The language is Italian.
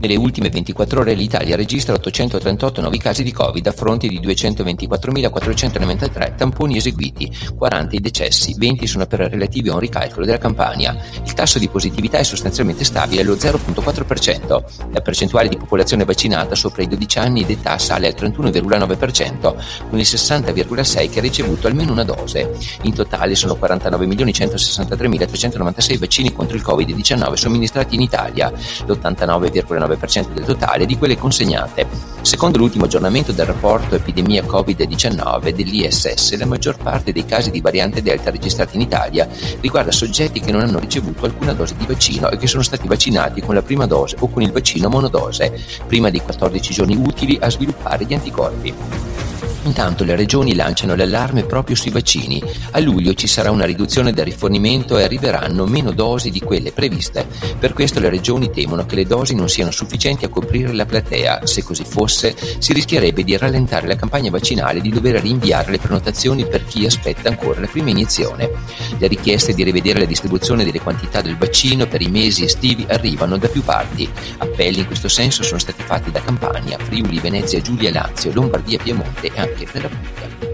Nelle ultime 24 ore l'Italia registra 838 nuovi casi di Covid a fronte di 224.493 tamponi eseguiti, 40 i decessi, 20 sono per relativi a un ricalcolo della Campania. Il tasso di positività è sostanzialmente stabile allo 0.4%. La percentuale di popolazione vaccinata sopra i 12 anni d'età sale al 31,9%, con il 60,6% che ha ricevuto almeno una dose. In totale sono 49.163.396 vaccini contro il Covid-19 somministrati in Italia, l'89,9% 99% del totale di quelle consegnate. Secondo l'ultimo aggiornamento del rapporto epidemia Covid-19 dell'ISS, la maggior parte dei casi di variante Delta registrati in Italia riguarda soggetti che non hanno ricevuto alcuna dose di vaccino e che sono stati vaccinati con la prima dose o con il vaccino monodose, prima dei 14 giorni utili a sviluppare gli anticorpi. Intanto le regioni lanciano l'allarme proprio sui vaccini. A luglio ci sarà una riduzione del rifornimento e arriveranno meno dosi di quelle previste. Per questo le regioni temono che le dosi non siano sufficienti a coprire la platea. Se così fosse, si rischierebbe di rallentare la campagna vaccinale e di dover rinviare le prenotazioni per chi aspetta ancora la prima iniezione. Le richieste di rivedere la distribuzione delle quantità del vaccino per i mesi estivi arrivano da più parti. Appelli in questo senso sono stati fatti da Campania, Friuli, Venezia, Giulia, Lazio, Lombardia, Piemonte e anche per la Puglia.